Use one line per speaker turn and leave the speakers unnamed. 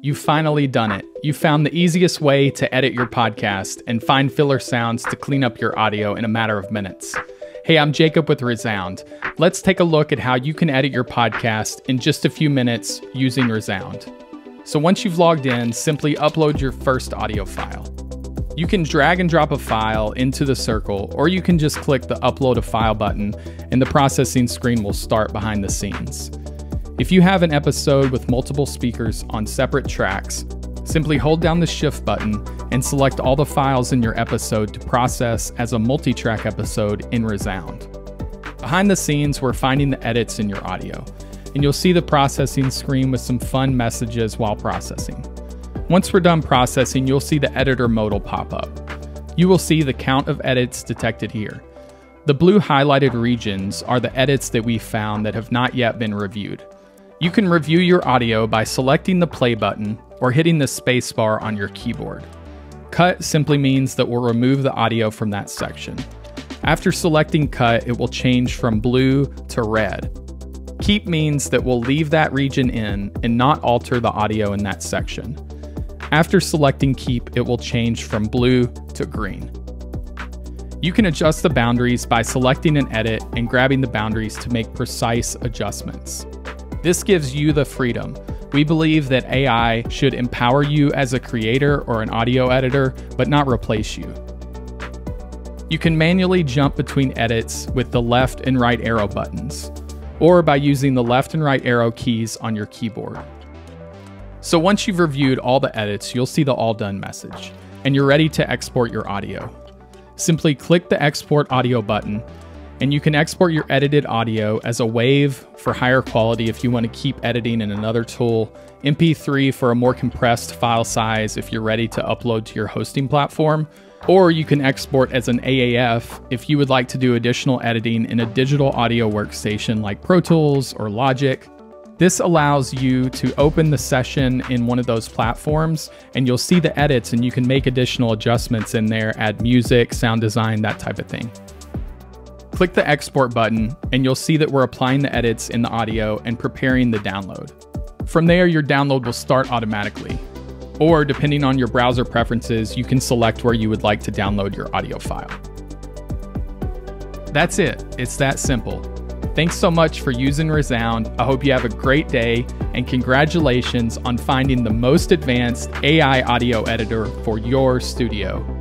You've finally done it. You found the easiest way to edit your podcast and find filler sounds to clean up your audio in a matter of minutes. Hey, I'm Jacob with Resound. Let's take a look at how you can edit your podcast in just a few minutes using Resound. So once you've logged in, simply upload your first audio file. You can drag and drop a file into the circle, or you can just click the Upload a File button, and the processing screen will start behind the scenes. If you have an episode with multiple speakers on separate tracks, simply hold down the Shift button and select all the files in your episode to process as a multi track episode in Resound. Behind the scenes, we're finding the edits in your audio, and you'll see the processing screen with some fun messages while processing. Once we're done processing, you'll see the editor mode will pop up. You will see the count of edits detected here. The blue highlighted regions are the edits that we found that have not yet been reviewed. You can review your audio by selecting the play button or hitting the spacebar on your keyboard. Cut simply means that we'll remove the audio from that section. After selecting cut, it will change from blue to red. Keep means that we'll leave that region in and not alter the audio in that section. After selecting keep, it will change from blue to green. You can adjust the boundaries by selecting an edit and grabbing the boundaries to make precise adjustments. This gives you the freedom. We believe that AI should empower you as a creator or an audio editor, but not replace you. You can manually jump between edits with the left and right arrow buttons, or by using the left and right arrow keys on your keyboard. So once you've reviewed all the edits, you'll see the all done message, and you're ready to export your audio. Simply click the export audio button, and you can export your edited audio as a WAV for higher quality if you want to keep editing in another tool, MP3 for a more compressed file size if you're ready to upload to your hosting platform, or you can export as an AAF if you would like to do additional editing in a digital audio workstation like Pro Tools or Logic. This allows you to open the session in one of those platforms and you'll see the edits and you can make additional adjustments in there, add music, sound design, that type of thing. Click the export button and you'll see that we're applying the edits in the audio and preparing the download. From there, your download will start automatically. Or depending on your browser preferences, you can select where you would like to download your audio file. That's it, it's that simple. Thanks so much for using Resound. I hope you have a great day and congratulations on finding the most advanced AI audio editor for your studio.